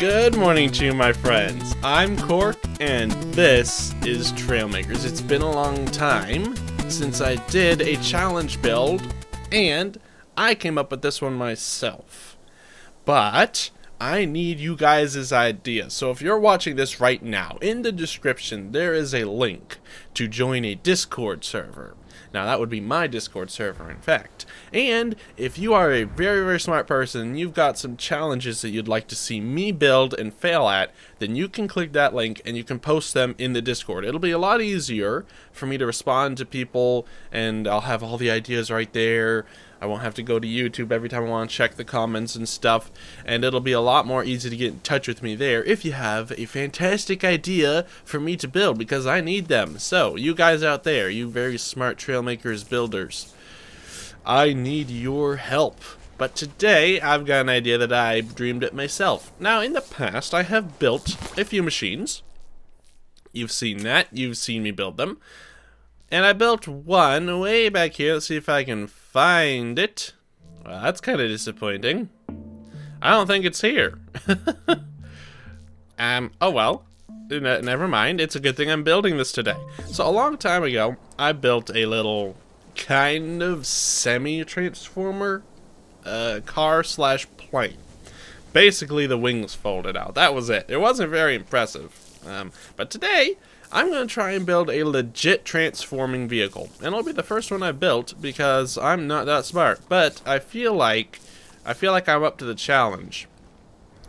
Good morning to you, my friends. I'm Cork, and this is Trailmakers. It's been a long time since I did a challenge build, and I came up with this one myself. But I need you guys' ideas. So if you're watching this right now, in the description there is a link to join a Discord server. Now that would be my Discord server, in fact. And if you are a very, very smart person and you've got some challenges that you'd like to see me build and fail at, then you can click that link and you can post them in the Discord. It'll be a lot easier for me to respond to people and I'll have all the ideas right there. I won't have to go to YouTube every time I want to check the comments and stuff, and it'll be a lot more easy to get in touch with me there if you have a fantastic idea for me to build, because I need them. So, you guys out there, you very smart Trailmakers builders, I need your help. But today, I've got an idea that I dreamed it myself. Now, in the past, I have built a few machines. You've seen that. You've seen me build them. And I built one way back here. Let's see if I can find it. Well, that's kind of disappointing. I don't think it's here. um, oh well. never mind. It's a good thing I'm building this today. So a long time ago, I built a little kind of semi-transformer uh, car slash plane. Basically, the wings folded out. That was it. It wasn't very impressive. Um, but today, I'm going to try and build a legit transforming vehicle. And it'll be the first one I built because I'm not that smart. But I feel like I feel like I'm up to the challenge.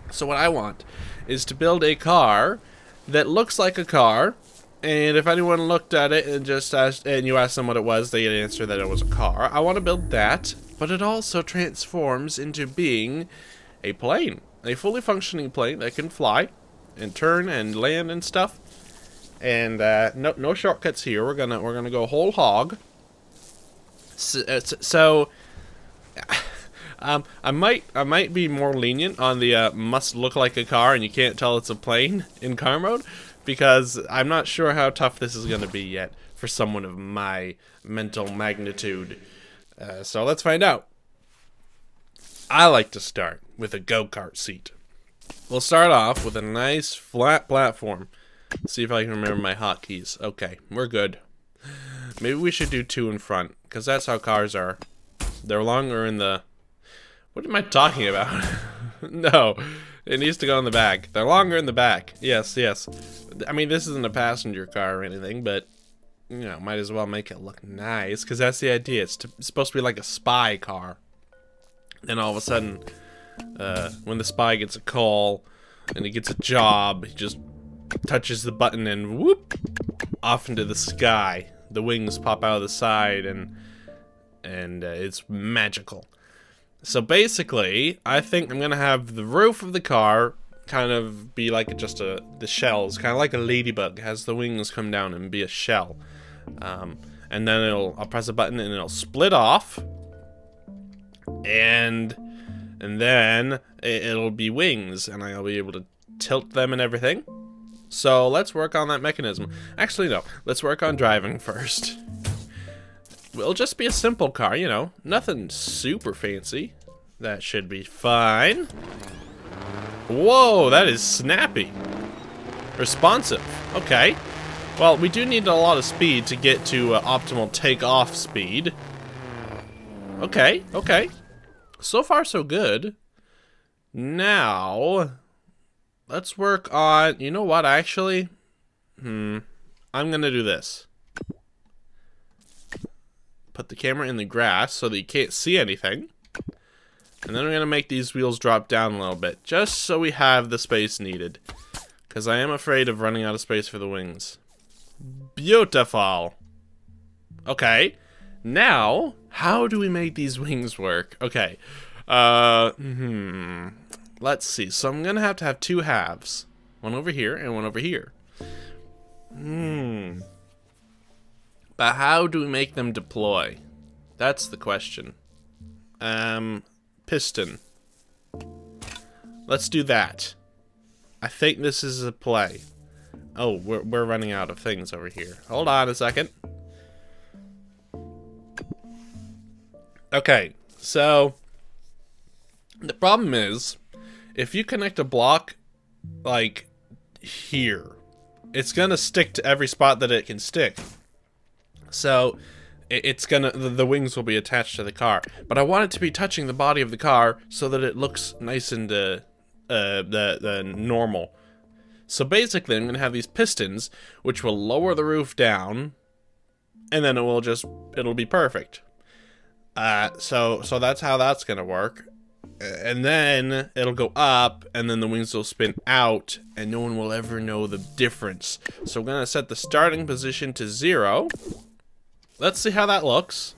So what I want is to build a car that looks like a car. And if anyone looked at it and just asked, and you asked them what it was, they'd answer that it was a car. I want to build that, but it also transforms into being a plane. A fully functioning plane that can fly and turn and land and stuff. And uh, no no shortcuts here. We're gonna we're gonna go whole hog. So, uh, so um, I might I might be more lenient on the uh, must look like a car and you can't tell it's a plane in car mode because I'm not sure how tough this is gonna be yet for someone of my mental magnitude. Uh, so let's find out. I like to start with a go-kart seat. We'll start off with a nice flat platform See if I can remember my hotkeys. Okay, we're good. Maybe we should do two in front, because that's how cars are. They're longer in the... What am I talking about? no, it needs to go in the back. They're longer in the back. Yes, yes. I mean, this isn't a passenger car or anything, but, you know, might as well make it look nice, because that's the idea. It's, to, it's supposed to be like a spy car. Then all of a sudden, uh, when the spy gets a call and he gets a job, he just touches the button and whoop, off into the sky. The wings pop out of the side and and uh, it's magical. So basically, I think I'm gonna have the roof of the car kind of be like just a the shells, kind of like a ladybug has the wings come down and be a shell. Um, and then it'll I'll press a button and it'll split off, and and then it'll be wings, and I'll be able to tilt them and everything. So let's work on that mechanism. Actually, no. Let's work on driving first. It'll just be a simple car, you know. Nothing super fancy. That should be fine. Whoa, that is snappy. Responsive. Okay. Well, we do need a lot of speed to get to uh, optimal takeoff speed. Okay, okay. So far, so good. Now, Let's work on, you know what, actually? Hmm. I'm going to do this. Put the camera in the grass so that you can't see anything. And then we're going to make these wheels drop down a little bit, just so we have the space needed. Because I am afraid of running out of space for the wings. Beautiful. Okay. Now, how do we make these wings work? Okay. Uh, hmm. Let's see. So I'm going to have to have two halves. One over here and one over here. Hmm. But how do we make them deploy? That's the question. Um, piston. Let's do that. I think this is a play. Oh, we're, we're running out of things over here. Hold on a second. Okay, so the problem is if you connect a block like here. It's gonna stick to every spot that it can stick. So it's gonna the, the, wings will be attached to the car. But I want it to be touching the body of the car so that it looks nice and uh, uh, the the normal. So basically, I'm gonna have these pistons, which will lower the roof down, and then it will just it'll be perfect. Uh, so so that's how that's gonna work and then it'll go up and then the wings will spin out and no one will ever know the difference. So I'm gonna set the starting position to zero. Let's see how that looks.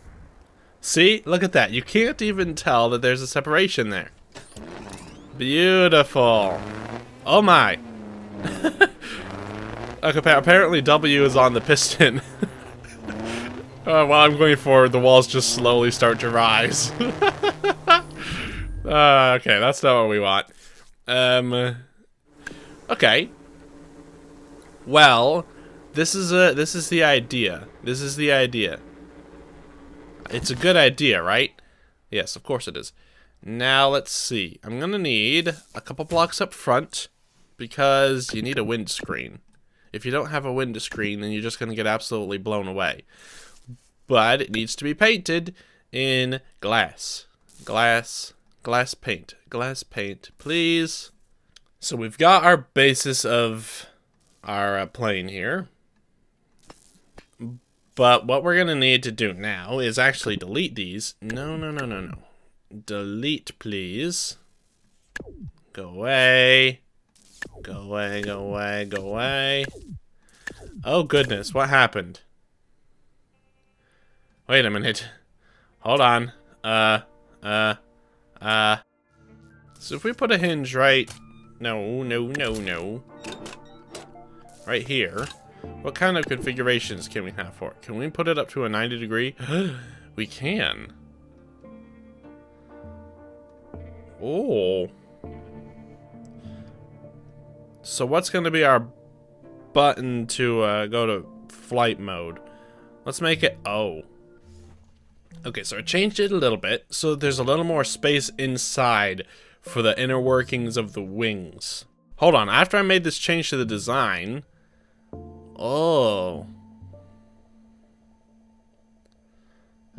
See look at that. You can't even tell that there's a separation there. Beautiful. Oh my. Okay apparently W is on the piston. Uh, while I'm going forward the walls just slowly start to rise Uh, okay, that's not what we want. Um, okay. Well, this is a this is the idea. This is the idea. It's a good idea, right? Yes, of course it is. Now let's see. I'm gonna need a couple blocks up front because you need a windscreen. If you don't have a windscreen, then you're just gonna get absolutely blown away. But it needs to be painted in glass. Glass, Glass paint. Glass paint, please. So we've got our basis of our uh, plane here. But what we're going to need to do now is actually delete these. No, no, no, no, no. Delete, please. Go away. Go away, go away, go away. Oh, goodness. What happened? Wait a minute. Hold on. Uh, uh, uh, so if we put a hinge right... No, no, no, no. Right here. What kind of configurations can we have for it? Can we put it up to a 90 degree? we can. Oh. So what's going to be our button to uh, go to flight mode? Let's make it O. Okay, so I changed it a little bit, so there's a little more space inside for the inner workings of the wings. Hold on, after I made this change to the design... Oh...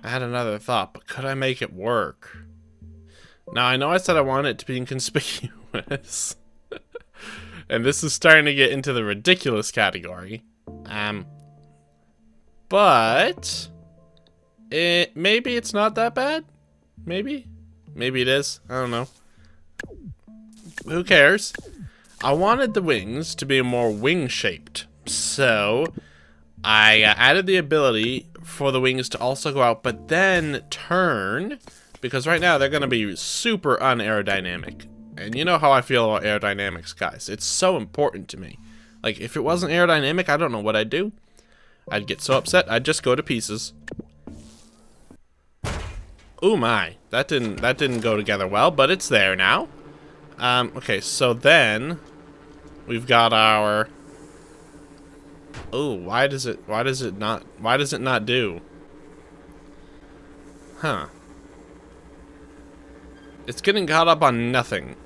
I had another thought, but could I make it work? Now, I know I said I want it to be inconspicuous. and this is starting to get into the ridiculous category. Um... But... It, maybe it's not that bad. Maybe. Maybe it is. I don't know. Who cares? I wanted the wings to be more wing-shaped. So, I uh, added the ability for the wings to also go out, but then turn. Because right now, they're going to be super unaerodynamic. And you know how I feel about aerodynamics, guys. It's so important to me. Like, if it wasn't aerodynamic, I don't know what I'd do. I'd get so upset, I'd just go to pieces. Oh my, that didn't that didn't go together well, but it's there now. Um, okay, so then we've got our. Oh, why does it? Why does it not? Why does it not do? Huh. It's getting caught up on nothing.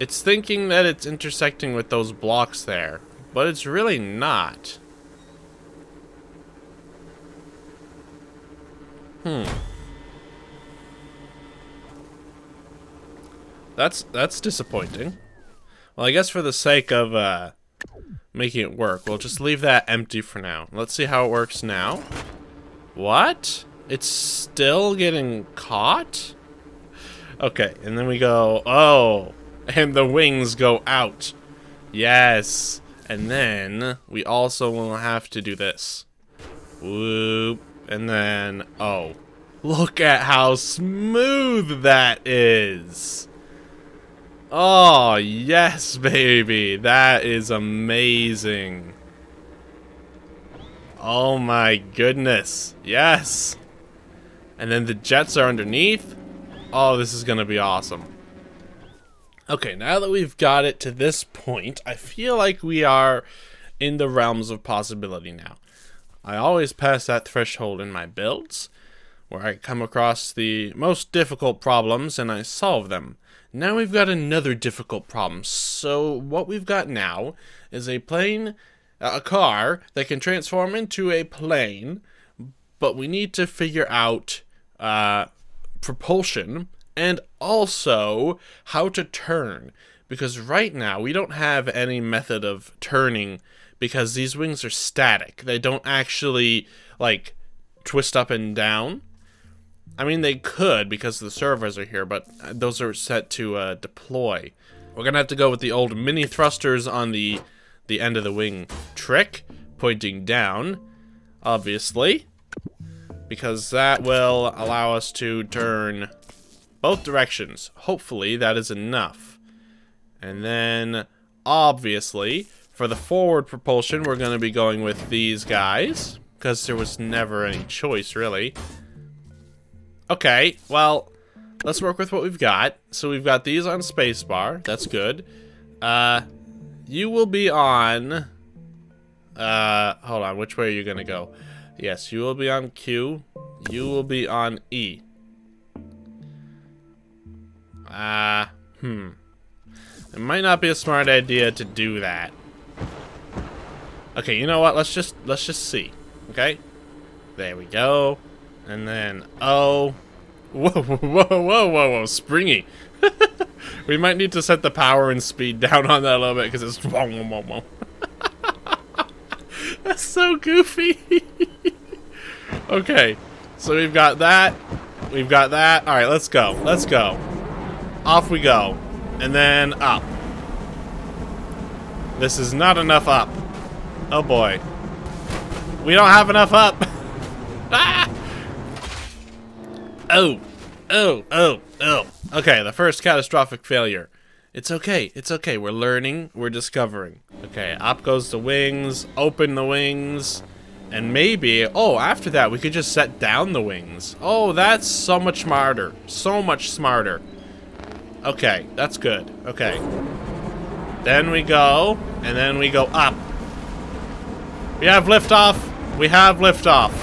It's thinking that it's intersecting with those blocks there, but it's really not. Hmm. That's that's disappointing. Well, I guess for the sake of uh, making it work, we'll just leave that empty for now. Let's see how it works now. What? It's still getting caught? Okay, and then we go, oh, and the wings go out. Yes. And then we also will have to do this. Whoop. And then, oh. Look at how smooth that is. Oh, yes, baby. That is amazing. Oh my goodness. Yes. And then the jets are underneath. Oh, this is going to be awesome. Okay, now that we've got it to this point, I feel like we are in the realms of possibility now. I always pass that threshold in my builds, where I come across the most difficult problems and I solve them. Now we've got another difficult problem. So what we've got now is a plane, a car that can transform into a plane, but we need to figure out uh, propulsion and also how to turn. Because right now we don't have any method of turning because these wings are static. They don't actually like twist up and down. I mean, they could because the servos are here, but those are set to uh, deploy. We're gonna have to go with the old mini thrusters on the the end of the wing trick, pointing down, obviously, because that will allow us to turn both directions. Hopefully, that is enough. And then, obviously, for the forward propulsion, we're to be going with these guys, because there was never any choice, really. Okay, well, let's work with what we've got. So we've got these on spacebar. That's good. Uh, you will be on... Uh, hold on. Which way are you going to go? Yes, you will be on Q. You will be on E. Uh, hmm. It might not be a smart idea to do that. Okay, you know what? Let's just let's just see. Okay? There we go. And then oh Whoa, whoa, whoa, whoa, whoa, springy. we might need to set the power and speed down on that a little bit because it's whoa, whoa, whoa. That's so goofy. okay, so we've got that. We've got that. All right, let's go. Let's go. Off we go. And then up. This is not enough up. Oh boy. We don't have enough up. ah! Oh. Oh, oh, oh. Okay, the first catastrophic failure. It's okay, it's okay. We're learning, we're discovering. Okay, up goes the wings, open the wings, and maybe, oh, after that, we could just set down the wings. Oh, that's so much smarter. So much smarter. Okay, that's good. Okay. Then we go, and then we go up. We have liftoff. We have liftoff.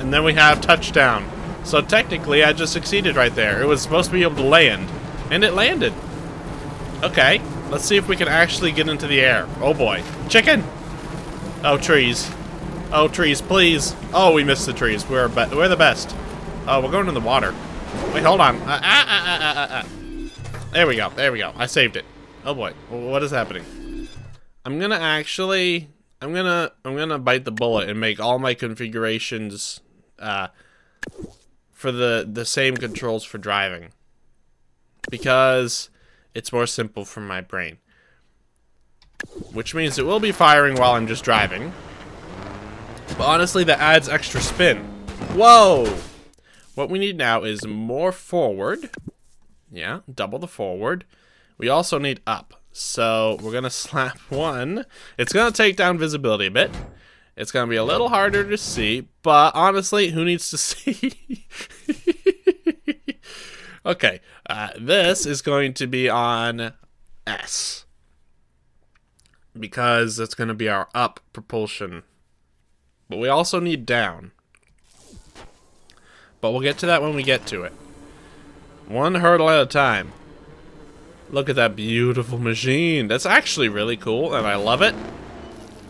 And then we have touchdown. So technically, I just succeeded right there. It was supposed to be able to land. And it landed. Okay, let's see if we can actually get into the air. Oh boy. Chicken! Oh, trees. Oh, trees, please. Oh, we missed the trees. We're we're the best. Oh, we're going in the water. Wait, hold on. Uh, ah, ah, ah, ah, ah. There we go. There we go. I saved it. Oh boy. What is happening? I'm gonna actually... I'm gonna... I'm gonna bite the bullet and make all my configurations... Uh, for the, the same controls for driving. Because it's more simple for my brain. Which means it will be firing while I'm just driving. But honestly, that adds extra spin. Whoa! What we need now is more forward. Yeah, double the forward. We also need up. So we're going to slap one. It's going to take down visibility a bit. It's going to be a little harder to see, but honestly, who needs to see? okay, uh, this is going to be on S. Because it's going to be our up propulsion. But we also need down. But we'll get to that when we get to it. One hurdle at a time. Look at that beautiful machine. That's actually really cool, and I love it.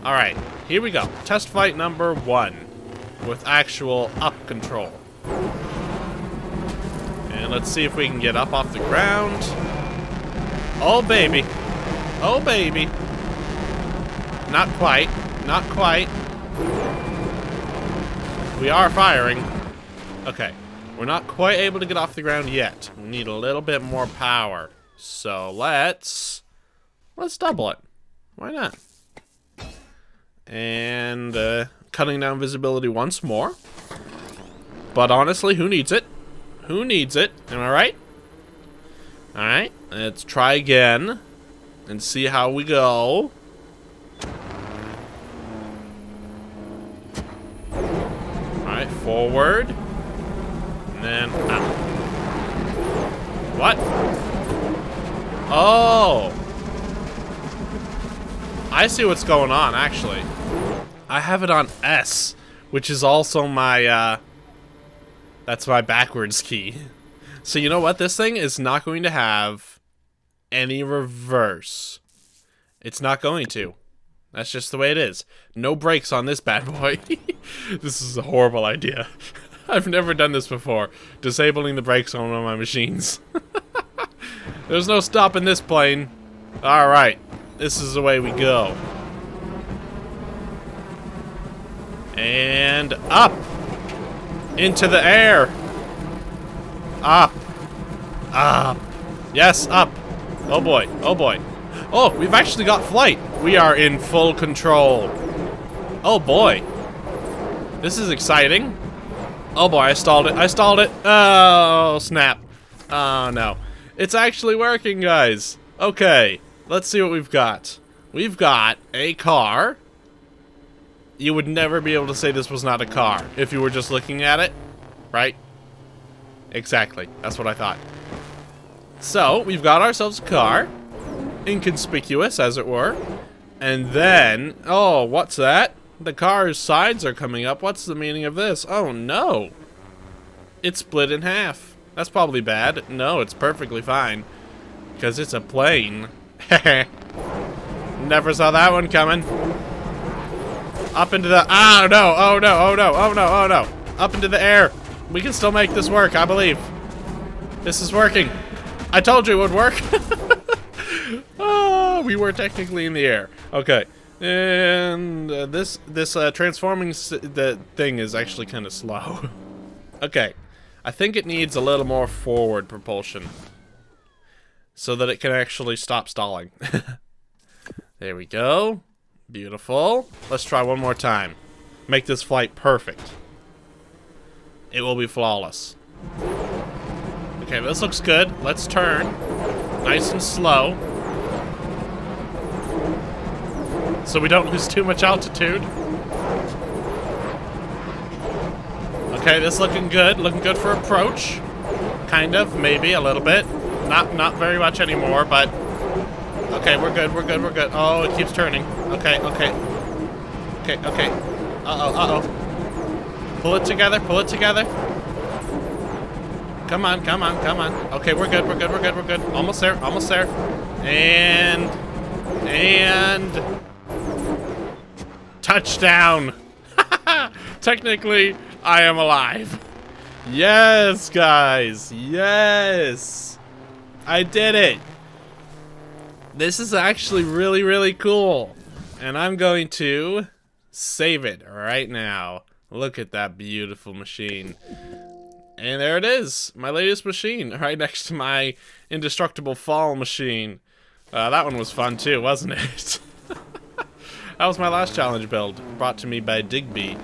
Alright, here we go. Test flight number one with actual up control. And let's see if we can get up off the ground. Oh, baby. Oh, baby. Not quite. Not quite. We are firing. Okay. We're not quite able to get off the ground yet. We need a little bit more power. So let's... Let's double it. Why not? And uh, cutting down visibility once more. But honestly, who needs it? Who needs it? Am I right? Alright, let's try again. And see how we go. Alright, forward. And then. What? Oh! I see what's going on, actually. I have it on S, which is also my, uh, That's my backwards key. So you know what? This thing is not going to have any reverse. It's not going to. That's just the way it is. No brakes on this bad boy. this is a horrible idea. I've never done this before. Disabling the brakes on one of my machines. There's no stopping this plane. Alright. This is the way we go. And up. Into the air. Up. Up. Yes, up. Oh boy. Oh boy. Oh, we've actually got flight. We are in full control. Oh boy. This is exciting. Oh boy, I stalled it. I stalled it. Oh, snap. Oh no. It's actually working, guys. Okay, let's see what we've got. We've got a car. You would never be able to say this was not a car if you were just looking at it, right? Exactly. That's what I thought. So, we've got ourselves a car. Inconspicuous, as it were. And then, oh, what's that? The car's sides are coming up. What's the meaning of this? Oh, no. It's split in half. That's probably bad. No, it's perfectly fine. Because it's a plane. Never saw that one coming. Up into the... Oh, no. Oh, no. Oh, no. Oh, no. Oh, no. Up into the air. We can still make this work, I believe. This is working. I told you it would work. oh, we were technically in the air. Okay. And uh, this this uh, transforming the thing is actually kind of slow. okay. I think it needs a little more forward propulsion. So that it can actually stop stalling. there we go. Beautiful. Let's try one more time. Make this flight perfect. It will be flawless. Okay, this looks good. Let's turn. Nice and slow. So we don't lose too much altitude. Okay, this looking good. Looking good for approach. Kind of, maybe, a little bit. Not not very much anymore, but... Okay, we're good, we're good, we're good. Oh, it keeps turning. Okay, okay. Okay, okay. Uh-oh, uh-oh. Pull it together, pull it together. Come on, come on, come on. Okay, we're good, we're good, we're good, we're good. Almost there, almost there. And... And... Touchdown! Technically, I am alive. Yes, guys. Yes. I did it. This is actually really, really cool. And I'm going to save it right now. Look at that beautiful machine. And there it is. My latest machine. Right next to my indestructible fall machine. Uh, that one was fun too, wasn't it? that was my last challenge build. Brought to me by Digby.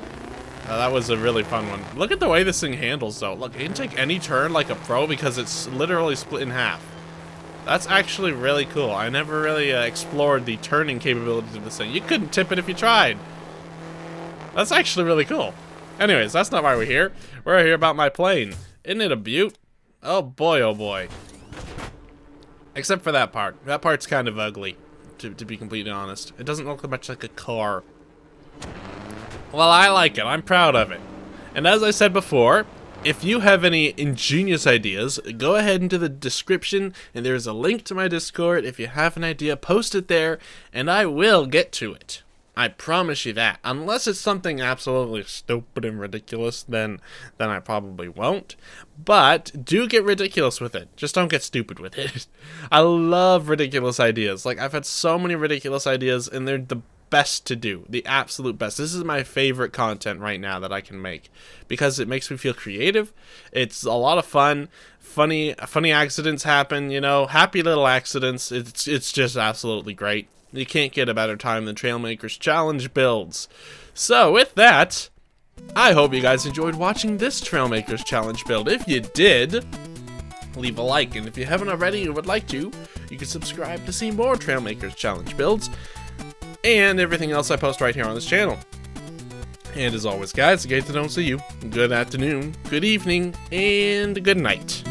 Uh, that was a really fun one. Look at the way this thing handles, though. Look, it can take any turn like a pro because it's literally split in half. That's actually really cool. I never really uh, explored the turning capabilities of this thing. You couldn't tip it if you tried. That's actually really cool. Anyways, that's not why we're here. We're here about my plane. Isn't it a beaut? Oh boy, oh boy. Except for that part. That part's kind of ugly, to, to be completely honest. It doesn't look much like a car. Well, I like it. I'm proud of it. And as I said before, if you have any ingenious ideas, go ahead into the description and there's a link to my Discord. If you have an idea, post it there and I will get to it. I promise you that. Unless it's something absolutely stupid and ridiculous, then then I probably won't. But do get ridiculous with it. Just don't get stupid with it. I love ridiculous ideas. Like I've had so many ridiculous ideas and they're the best to do. The absolute best. This is my favorite content right now that I can make because it makes me feel creative. It's a lot of fun. Funny funny accidents happen, you know, happy little accidents. It's it's just absolutely great. You can't get a better time than Trailmakers Challenge builds. So, with that, I hope you guys enjoyed watching this Trailmakers Challenge build. If you did, leave a like, and if you haven't already and would like to, you can subscribe to see more Trailmakers Challenge builds and everything else I post right here on this channel. And as always, guys, in case I don't see you, good afternoon, good evening, and good night.